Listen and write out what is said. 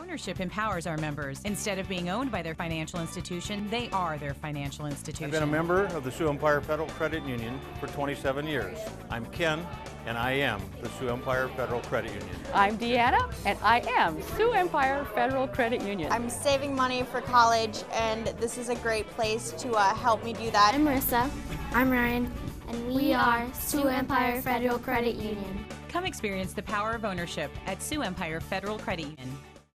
Ownership empowers our members. Instead of being owned by their financial institution, they are their financial institution. I've been a member of the Sioux Empire Federal Credit Union for 27 years. I'm Ken, and I am the Sioux Empire Federal Credit Union. I'm Deanna, and I am Sioux Empire Federal Credit Union. I'm saving money for college, and this is a great place to uh, help me do that. I'm Marissa. I'm Ryan. And we, we are Sioux Empire Federal Credit Union. Come experience the power of ownership at Sioux Empire Federal Credit Union.